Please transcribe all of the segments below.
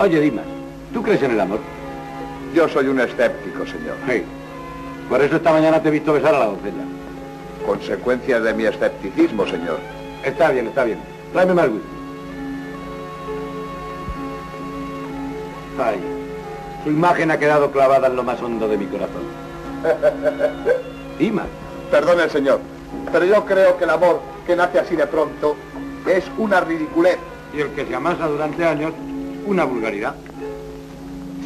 Oye, Dimas, ¿tú crees en el amor? Yo soy un escéptico, señor. Sí. Por eso esta mañana te he visto besar a la doncella. Consecuencias de mi escepticismo, señor. Está bien, está bien. Tráeme más whisky. Ay, su imagen ha quedado clavada en lo más hondo de mi corazón. Dimas. Perdone, señor, pero yo creo que el amor que nace así de pronto es una ridiculez. Y el que se amasa durante años, una vulgaridad.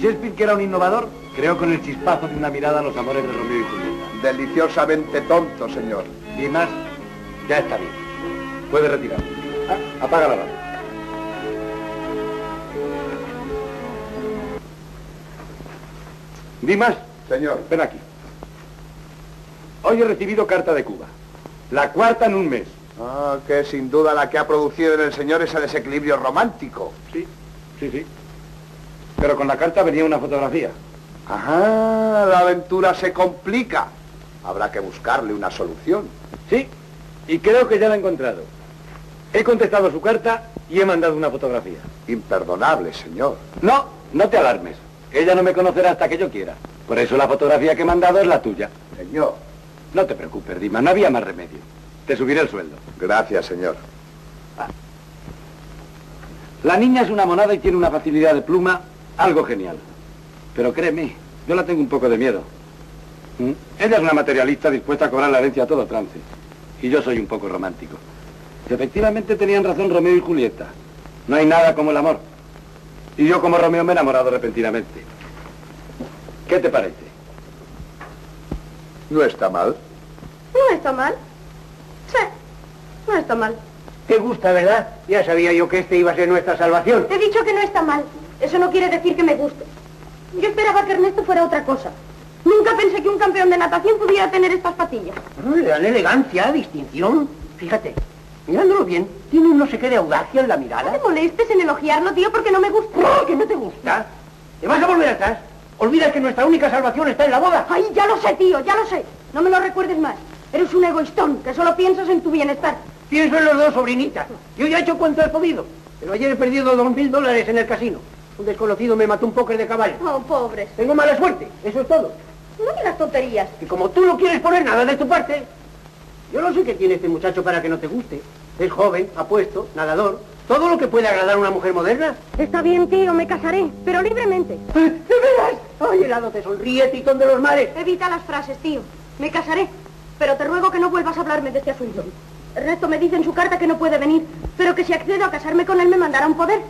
Shakespeare, que era un innovador, creó con el chispazo de una mirada los amores de Romeo y Julieta. Deliciosamente tonto, señor. Dimas, ya está bien. Puede retirar. Ah, apaga la radio. Dimas, Señor, ven aquí. Hoy he recibido carta de Cuba. La cuarta en un mes. ah, que sin duda la que ha producido en el señor ese desequilibrio romántico. Sí, sí, sí. Pero con la carta venía una fotografía. Ajá, la aventura se complica. Habrá que buscarle una solución. Sí, y creo que ya la he encontrado. He contestado su carta y he mandado una fotografía. Imperdonable, señor. No, no te alarmes. Ella no me conocerá hasta que yo quiera. Por eso la fotografía que he mandado es la tuya. Señor. No te preocupes, Dima, no había más remedio. Te subiré el sueldo. Gracias, señor. La niña es una monada y tiene una facilidad de pluma algo genial. Pero créeme, yo la tengo un poco de miedo. ¿Mm? Ella es una materialista dispuesta a cobrar la herencia a todo trance. Y yo soy un poco romántico. Efectivamente tenían razón Romeo y Julieta. No hay nada como el amor. Y yo como Romeo me he enamorado repentinamente. ¿Qué te parece? No está mal. No está mal. Sí, no está mal. Te gusta, ¿verdad? Ya sabía yo que este iba a ser nuestra salvación. Te he dicho que no está mal. Eso no quiere decir que me guste. Yo esperaba que Ernesto fuera otra cosa. Nunca pensé que un campeón de natación pudiera tener estas patillas. Le dan elegancia, distinción. Fíjate, mirándolo bien, tiene un no sé qué de audacia en la No mirada. te molestes en elogiarlo, tío, porque no me gusta. ¡Oh, que no te gusta! ¿Te vas a volver atrás? Olvida que nuestra única salvación está en la boda. Ay, ya lo sé, tío, ya lo sé. No me lo recuerdes más. Eres un egoístón, que solo piensas en tu bienestar. Pienso en los dos, sobrinita. Yo ya he hecho cuanto he podido. Pero ayer he perdido dos mil dólares en el casino. Un desconocido me mató un póker de caballo. Oh, pobres. Tengo mala suerte, eso es todo. No digas tonterías. Y como tú no quieres poner nada de tu parte, yo no sé qué tiene este muchacho para que no te guste. Es joven, apuesto, nadador, todo lo que puede agradar a una mujer moderna. Está bien, tío, me casaré, pero libremente. ¿De veras? Ay, helado te sonríe, titón de los mares. Evita las frases, tío. Me casaré, pero te ruego que no vuelvas a hablarme de este asunto. Ernesto me dice en su carta que no puede venir, pero que si accedo a casarme con él me mandará un poder.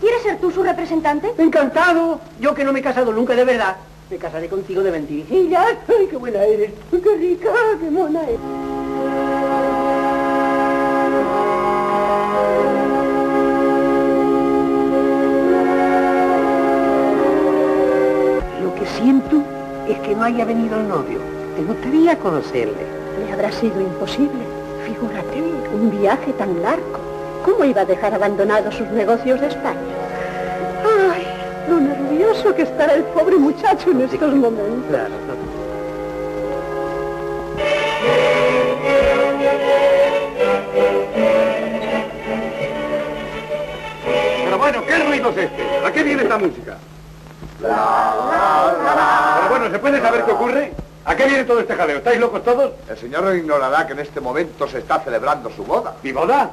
¿Quieres ser tú su representante? Encantado. Yo que no me he casado nunca de verdad. Me casaré contigo de mentirijillas. Ay, qué buena eres. Ay, qué rica, qué mona eres. Lo que siento es que no haya venido el novio. Te gustaría conocerle. Le habrá sido imposible. Figúrate, un viaje tan largo. ¿Cómo iba a dejar abandonados sus negocios de España? ¡Ay! Lo nervioso que estará el pobre muchacho en estos momentos. Claro. Pero bueno, ¿qué ruido es este? ¿A qué viene esta música? Pero bueno, ¿se puede saber qué ocurre? ¿A qué viene todo este jaleo? ¿Estáis locos todos? El señor no ignorará que en este momento se está celebrando su boda. ¿Mi boda?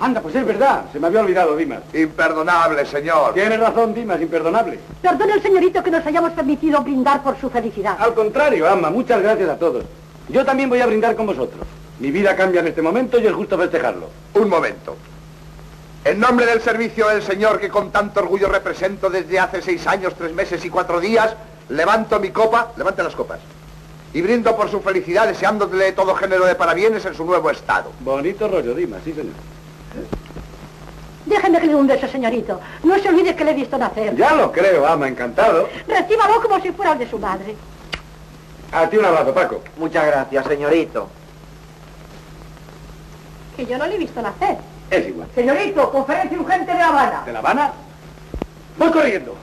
Anda, pues es verdad. Se me había olvidado, Dimas. Imperdonable, señor. Tienes razón, Dimas, imperdonable. Perdone el señorito que nos hayamos permitido brindar por su felicidad. Al contrario, ama, muchas gracias a todos. Yo también voy a brindar con vosotros. Mi vida cambia en este momento y es justo festejarlo. Un momento. En nombre del servicio del señor que con tanto orgullo represento desde hace seis años, tres meses y cuatro días, levanto mi copa, levante las copas, y brindo por su felicidad deseándole todo género de parabienes en su nuevo estado. Bonito rollo, Dimas, sí, señor. Déjeme que le dé un beso, señorito. No se olvide que le he visto nacer. Ya lo creo, ama, encantado. Recíbalo como si fuera el de su madre. A ti un abrazo, Paco. Muchas gracias, señorito. Que yo no le he visto nacer. Es igual. Señorito, conferencia urgente de La Habana. ¿De La Habana? Voy corriendo.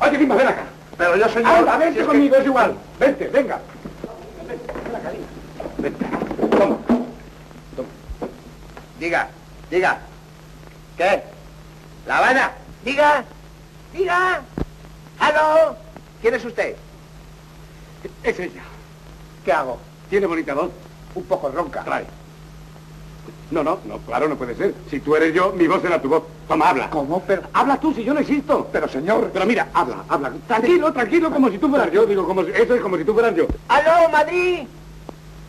Oye, Dimas, ven acá. Pero yo, señor... Anda, si vente es que- conmigo, es igual. Vente, venga. Vente. Vente. Toma. Diga, diga. ¿Qué? La Habana, Diga, diga. ¿Aló? ¿quién es usted? Es ella. ¿Qué hago? Tiene bonita voz. Un poco ronca. Trae. No, no, no, claro, no puede ser. Si tú eres yo, mi voz será tu voz. Toma, habla. ¿Cómo? Pero, Habla tú, si yo no existo. pero señor, Pero mira, habla, habla. Tranquilo, tranquilo, como si tú fueras yo. Digo, como si, eso es como si tú fueras yo. ¿Aló, Madrid?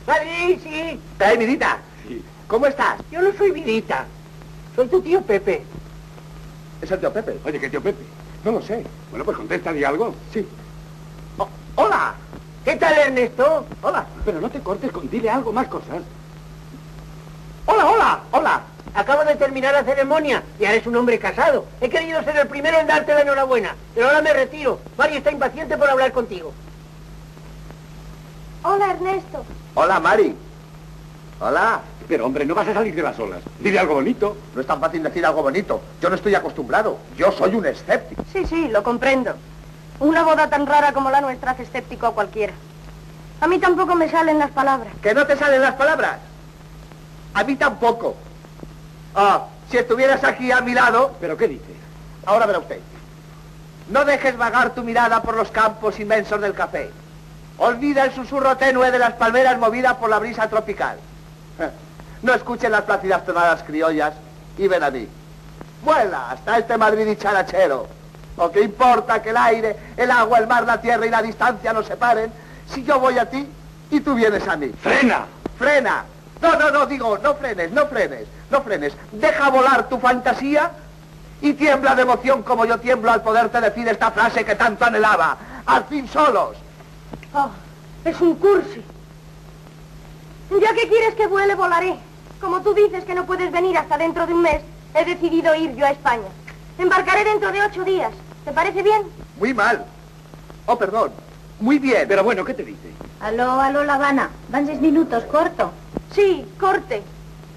Madrid, sí. trae vidita. Sí. ¿Cómo estás? Yo no soy vidita. Soy tu tío Pepe. Es el tío Pepe. Oye, ¿qué tío Pepe? No lo sé. Bueno, pues contesta, di algo. Sí. Oh, hola. ¿Qué tal, Ernesto? Hola. Pero no te cortes con, dile algo, más cosas. Hola, hola, hola. Acabo de terminar la ceremonia y ahora eres un hombre casado. He querido ser el primero en darte la enhorabuena, pero ahora me retiro. Mari está impaciente por hablar contigo. Hola, Ernesto. Hola, Mari. Hola. Pero, hombre, no vas a salir de las olas. Dile algo bonito. No es tan fácil decir algo bonito. Yo no estoy acostumbrado. Yo soy un escéptico. Sí, sí, lo comprendo. Una boda tan rara como la nuestra hace escéptico a cualquiera. A mí tampoco me salen las palabras. ¿Que no te salen las palabras? A mí tampoco. Ah, si estuvieras aquí a mi lado, ¿Pero qué dices? ahora verá usted. No dejes vagar tu mirada por los campos inmensos del café. Olvida el susurro tenue de las palmeras movidas por la brisa tropical. No escuchen las plácidas tonadas criollas y ven a mí. Vuela hasta este Madrid dicharachero. ¿O qué importa que el aire, el agua, el mar, la tierra y la distancia nos separen si yo voy a ti y tú vienes a mí? ¡Frena! ¡Frena! No, no, no, digo, no frenes, no frenes, no frenes. Deja volar tu fantasía y tiembla de emoción como yo tiemblo al poderte decir esta frase que tanto anhelaba. Al fin solos. Oh, es un cursi. Ya que quieres que vuele, volaré. Como tú dices que no puedes venir hasta dentro de un mes, he decidido ir yo a España. Embarcaré dentro de ocho días. ¿Te parece bien? Muy mal. Oh, perdón. Muy bien. Pero bueno, ¿qué te dice? Aló, aló, La Habana. Van seis minutos, corto. Sí, corte.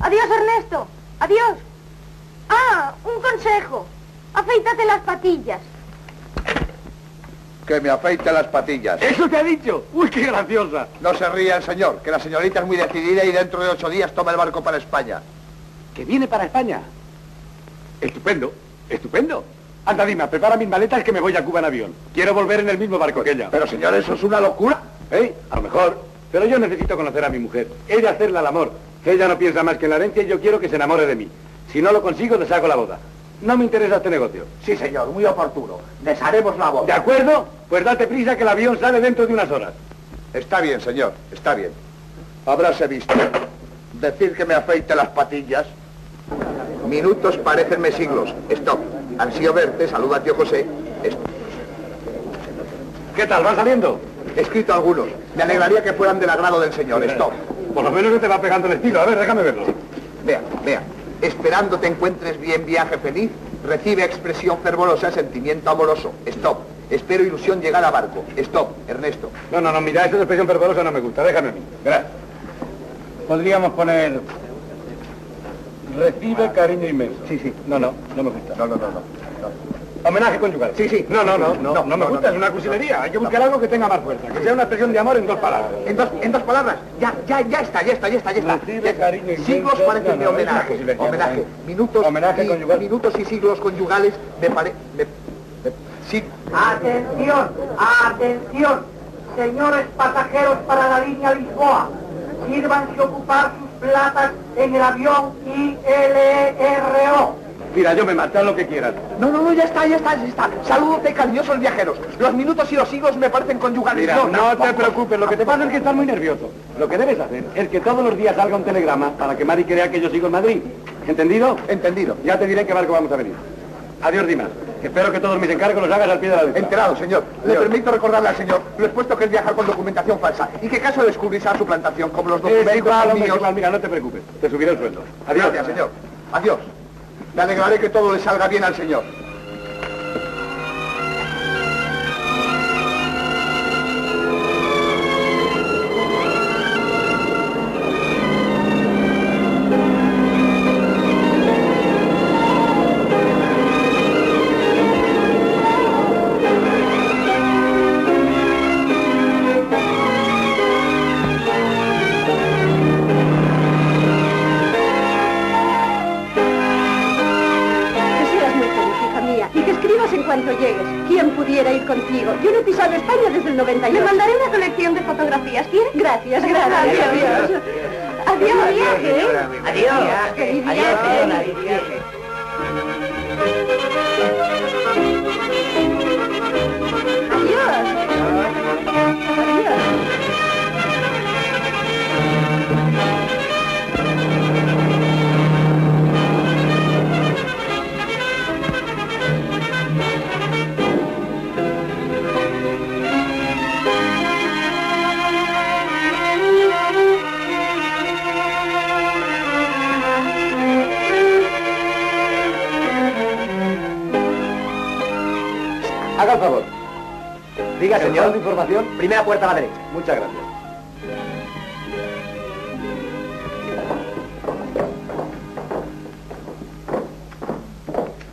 Adiós, Ernesto. Adiós. Ah, un consejo. Afeítate las patillas. Que me afeite las patillas. ¡Eso te ha dicho! ¡Uy, qué graciosa! No se ría el señor, que la señorita es muy decidida y dentro de ocho días toma el barco para España. ¿Que viene para España? Estupendo, estupendo. Anda, Dima, prepara mis maletas que me voy a Cuba en avión. Quiero volver en el mismo barco que ella. Pero señor, eso es una locura. ¿Eh? A lo mejor. Pero yo necesito conocer a mi mujer. Ella hacerle el amor. Ella no piensa más que en la herencia y yo quiero que se enamore de mí. Si no lo consigo, deshago la boda. No me interesa este negocio. Sí, señor, muy oportuno. Desharemos la ¿De boda. acuerdo? Pues date prisa que el avión sale dentro de unas horas. Está bien, señor, está bien. Habráse visto. Decir que me afeite las patillas. Minutos parecenme siglos. Stop. Ansío verte, saluda a tío José. ¿Qué tal? ¿Va saliendo? He escrito algunos. Me alegraría que fueran del agrado del señor. Stop. Por lo menos no te va pegando el estilo. A ver, déjame verlo. Vea, vea. Esperando te encuentres bien, viaje feliz. Recibe expresión fervorosa, sentimiento amoroso. Stop. Espero ilusión llegar a barco. Stop. Ernesto. No, no, no, mira, esa expresión fervorosa no me gusta. Déjame a mí. Verás. Podríamos poner... Recibe cariño inmenso. Sí, sí. No, no, no me gusta. No, no, no, no. Homenaje conyugal. Sí, sí. No, no, no, no, no, No, me gusta, es una cursilería. Hay que buscar algo que tenga más fuerza, que sea una expresión de amor en dos palabras. En dos, en dos palabras. Ya, ya, ya está, ya está, ya está, ya está. Siglos parecen de homenaje. Homenaje. Minutos Homenaje y, minutos y siglos conyugales me pare... sí. Atención, atención, señores pasajeros para la línea Lisboa. Sírvanse ocupar sus platas en el avión ILRO. Mira, yo me haz lo que quieras. No, no, no, ya está, ya está, ya está. Saludos de cariñosos viajeros. Los minutos y los siglos me parecen conyugales. Mira, no te tampoco. preocupes, lo que te pasa es que estás muy nervioso. Lo que debes hacer es que todos los días salga un telegrama para que Mari crea que yo sigo en Madrid. ¿Entendido? Entendido. Ya te diré en qué barco vamos a venir. Adiós, Dimas. Espero que todos mis encargos los hagas al pie de la letra. Enterado, señor. Le permito recordarle al señor lo expuesto que es viajar con documentación falsa y que caso de descubrirse a su plantación como los Es documentos igual, es míos. igual, mira, no te preocupes. Te subiré el sueldo. Adiós. Gracias, señor. Adiós. Me alegraré que todo le salga bien al señor. Cuanto llegues. ¿Quién pudiera ir contigo? Yo no he pisado España desde el 98. Le mandaré una colección de fotografías. ¿Quiere? Gracias, gracias. Adiós. Adiós, viaje. ¿eh? Adiós. Feliz Adiós, viaje. Adiós. Adiós. Primera puerta a la derecha. Muchas gracias.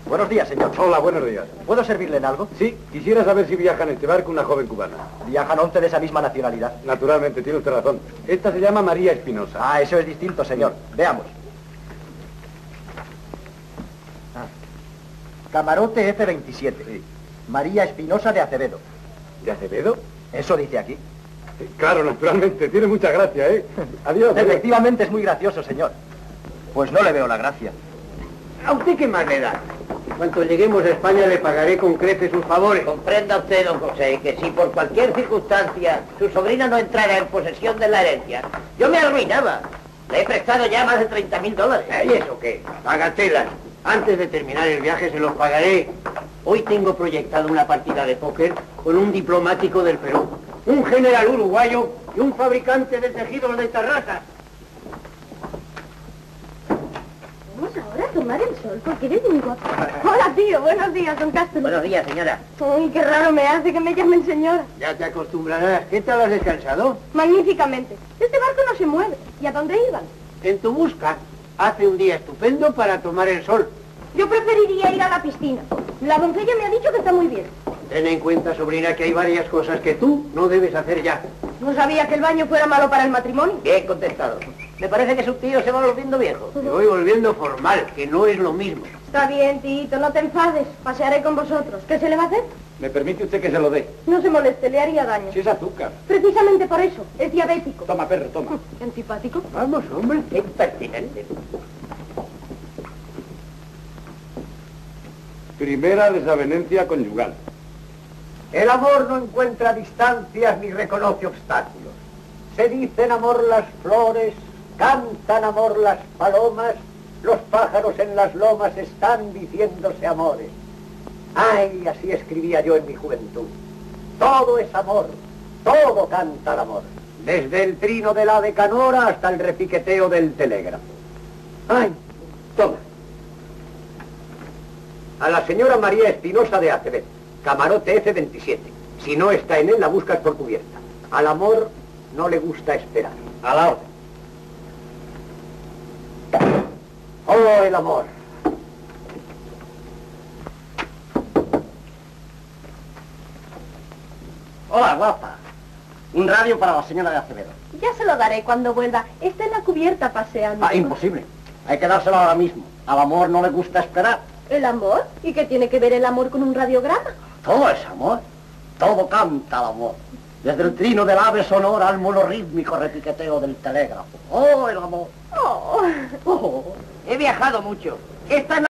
Buenos días, señor. Hola, buenos días. ¿Puedo servirle en algo? Sí, quisiera saber si viaja en este barco una joven cubana. Viajan 11 de esa misma nacionalidad. Naturalmente, tiene usted razón. Esta se llama María Espinosa. Ah, eso es distinto, señor. Veamos. Ah. Camarote F-27. María Espinosa de Acevedo. ¿De Acevedo? Eso dice aquí. Claro, naturalmente. Tiene mucha gracia, ¿eh? Adiós. adiós. Efectivamente es muy gracioso, señor. Pues no le veo la gracia. ¿A usted qué más le da? Cuando lleguemos a España le pagaré con creces sus favores. Comprenda usted, don José, que si por cualquier circunstancia su sobrina no entrara en posesión de la herencia, yo me arruinaba. Le he prestado ya más de 30 mil dólares. ¿Y eso qué? Pagatelas. Antes de terminar el viaje se los pagaré. Hoy tengo proyectado una partida de póker con un diplomático del Perú, un general uruguayo y un fabricante de tejidos de terrazas. Vamos ahora a tomar el sol porque eres muy guapo. Hola, tío. Buenos días, don Castro. Buenos días, señora. Uy, qué raro me hace que me llamen señora. Ya te acostumbrarás. ¿Qué tal has descansado? Magníficamente. Este barco no se mueve. ¿Y a dónde iban? En tu busca. Hace un día estupendo para tomar el sol. Yo preferiría ir a la piscina. La doncella me ha dicho que está muy bien. Ten en cuenta, sobrina, que hay varias cosas que tú no debes hacer ya. No sabía que el baño fuera malo para el matrimonio. Bien contestado. Me parece que su tío se va volviendo viejo. Me voy volviendo formal, que no es lo mismo. Está bien, Tito, no te enfades. Pasearé con vosotros. ¿Qué se le va a hacer? ¿Me permite usted que se lo dé? No se moleste, le haría daño. Si es azúcar. Precisamente por eso. Es diabético. Toma, perro, toma. ¿Qué antipático? Vamos, hombre. Qué impertinente. Primera desavenencia conyugal. El amor no encuentra distancias ni reconoce obstáculos. Se dicen amor las flores, cantan amor las palomas, los pájaros en las lomas están diciéndose amores. Ay, así escribía yo en mi juventud. Todo es amor, todo canta el amor. Desde el trino de la de Canora hasta el repiqueteo del telégrafo. Ay, toma. A la señora María Espinosa de Acevedo, camarote F27. Si no está en él, la buscas por cubierta. Al amor no le gusta esperar. A la orden. Oh, el amor. Hola, guapa. Un radio para la señora de Acevedo. Ya se lo daré cuando vuelva. Está en la cubierta paseando. Ah, imposible. Hay que dárselo ahora mismo. Al amor no le gusta esperar. ¿El amor? ¿Y qué tiene que ver el amor con un radiograma? Todo es amor. Todo canta el amor. Desde el trino del ave sonora al monorítmico repiqueteo del telégrafo. ¡Oh, el amor! Oh. Oh, he viajado mucho. Esta